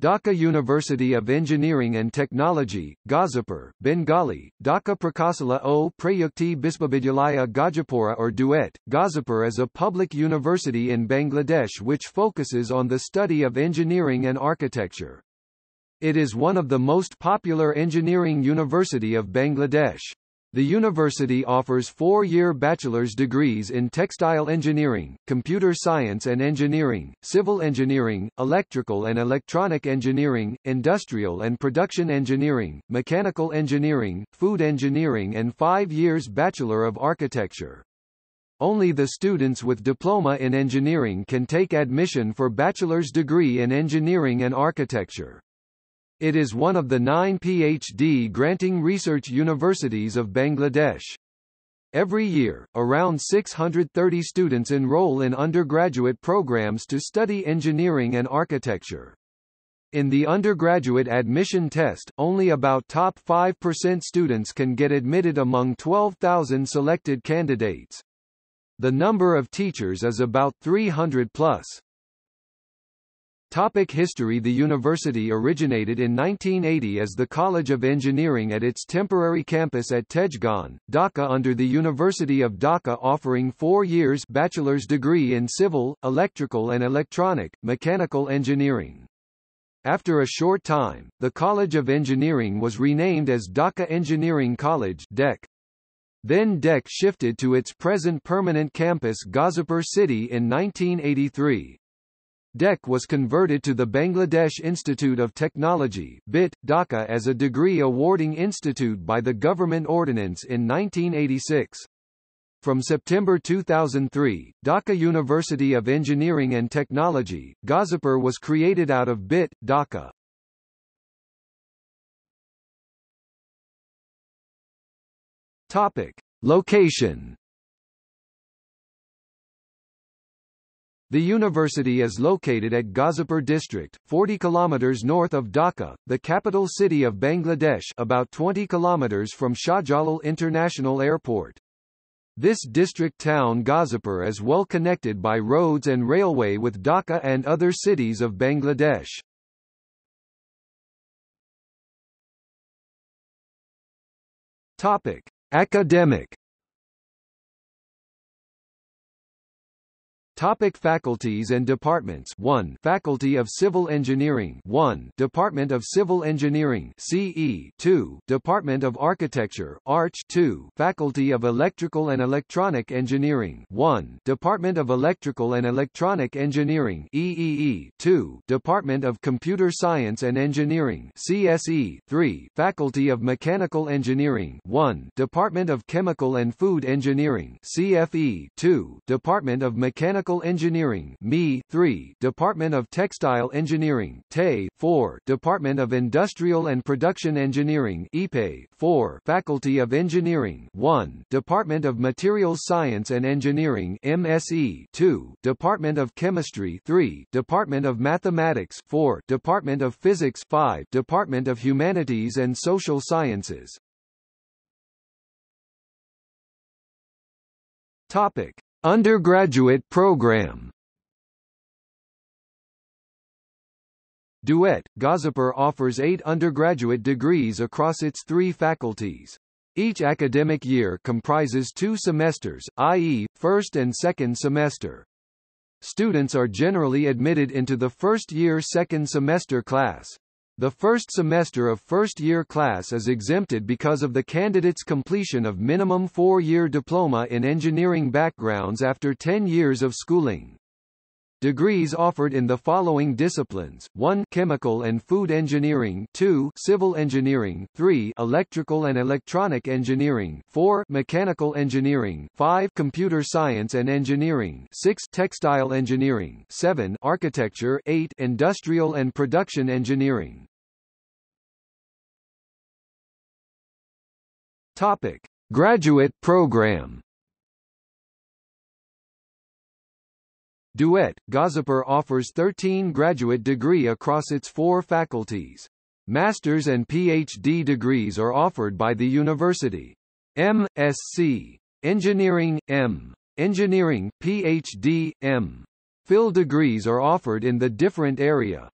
Dhaka University of Engineering and Technology, Gazipur, Bengali, Dhaka Prakasala o Prayukti Biswavidyalaya Gajapura or Duet. Gazipur is a public university in Bangladesh which focuses on the study of engineering and architecture. It is one of the most popular engineering university of Bangladesh. The university offers four-year bachelor's degrees in textile engineering, computer science and engineering, civil engineering, electrical and electronic engineering, industrial and production engineering, mechanical engineering, food engineering and five years Bachelor of Architecture. Only the students with diploma in engineering can take admission for bachelor's degree in engineering and architecture. It is one of the nine PhD granting research universities of Bangladesh. Every year, around 630 students enroll in undergraduate programs to study engineering and architecture. In the undergraduate admission test, only about top 5% students can get admitted among 12,000 selected candidates. The number of teachers is about 300 plus. Topic history The university originated in 1980 as the College of Engineering at its temporary campus at Tejgaon, Dhaka under the University of Dhaka offering four years bachelor's degree in civil, electrical and electronic, mechanical engineering. After a short time, the College of Engineering was renamed as Dhaka Engineering College DEC. Then DEC shifted to its present permanent campus Gazipur City in 1983. DEC was converted to the Bangladesh Institute of Technology BIT, Dhaka as a degree-awarding institute by the government ordinance in 1986. From September 2003, Dhaka University of Engineering and Technology, Gazipur was created out of BIT, Dhaka. Topic. Location The university is located at Gazipur district, 40 kilometers north of Dhaka, the capital city of Bangladesh about 20 kilometers from Shahjalal International Airport. This district town Gazipur is well connected by roads and railway with Dhaka and other cities of Bangladesh. Topic: Academic Topic faculties and departments. 1 Faculty of Civil Engineering. 1 Department of Civil Engineering. CE 2 Department of Architecture. Arch 2 Faculty of Electrical and Electronic Engineering. 1 Department of Electrical and Electronic Engineering. EEE 2 Department of Computer Science and Engineering. CSE 3 Faculty of Mechanical Engineering. 1 Department of Chemical and Food Engineering. CFE 2 Department of Mechanical Engineering ME 3 Department of Textile Engineering TE 4 Department of Industrial and Production Engineering IPE 4 Faculty of Engineering 1 Department of Materials Science and Engineering MSE 2 Department of Chemistry 3 Department of Mathematics 4 Department of Physics 5 Department of Humanities and Social Sciences. Topic Undergraduate program Duet, Gazipur offers eight undergraduate degrees across its three faculties. Each academic year comprises two semesters, i.e., first and second semester. Students are generally admitted into the first-year second semester class. The first semester of first-year class is exempted because of the candidate's completion of minimum four-year diploma in engineering backgrounds after 10 years of schooling. Degrees offered in the following disciplines: 1 Chemical and Food Engineering, 2 Civil Engineering, 3 Electrical and Electronic Engineering, 4 Mechanical Engineering, 5 Computer Science and Engineering, 6 Textile Engineering, 7 Architecture, 8 Industrial and Production Engineering. Topic: Graduate Program Duet, Gazipur offers 13 graduate degree across its four faculties. Master's and PhD degrees are offered by the university. M.Sc. Engineering, M. Engineering, PhD, M. Phil degrees are offered in the different area.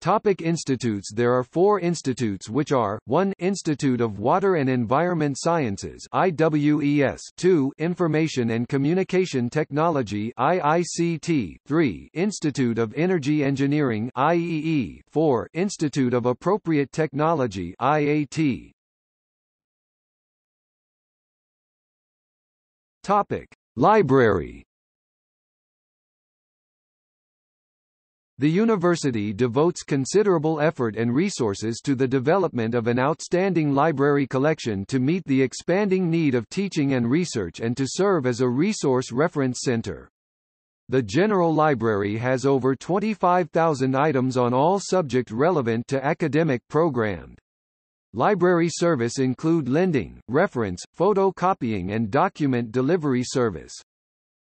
Topic institutes. There are four institutes which are, 1 Institute of Water and Environment Sciences IWES 2 Information and Communication Technology IICT 3 Institute of Energy Engineering IEE 4 Institute of Appropriate Technology IAT Topic. Library The university devotes considerable effort and resources to the development of an outstanding library collection to meet the expanding need of teaching and research and to serve as a resource reference center. The General Library has over 25,000 items on all subject relevant to academic programs. Library service include lending, reference, photocopying and document delivery service.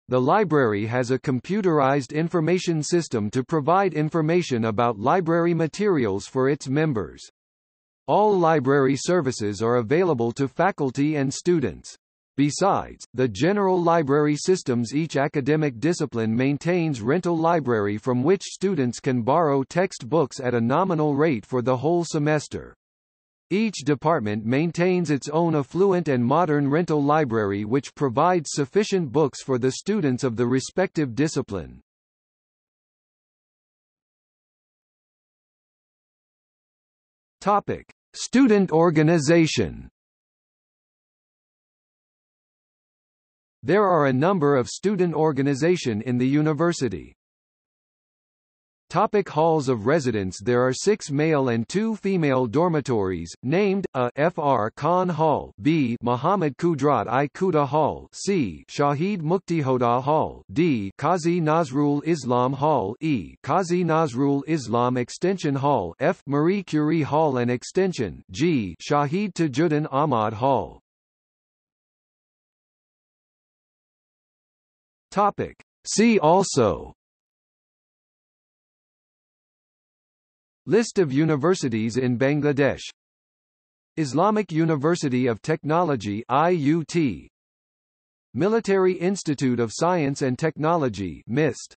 The library has a computerized information system to provide information about library materials for its members. All library services are available to faculty and students. Besides, the general library systems each academic discipline maintains rental library from which students can borrow textbooks at a nominal rate for the whole semester. Each department maintains its own affluent and modern rental library which provides sufficient books for the students of the respective discipline. Topic: Student organization. There are a number of student organization in the university. Topic halls of residence There are six male and two female dormitories, named, A Fr Khan Hall B Muhammad Qudrat I Khuda Hall C Shahid Muktijoddha Hall D Qazi Nazrul Islam Hall E Qazi Nazrul Islam Extension Hall F Marie Curie Hall and Extension G Shahid Tajuddin Ahmad Hall Topic. See also List of universities in Bangladesh. Islamic University of Technology IUT Military Institute of Science and Technology MIST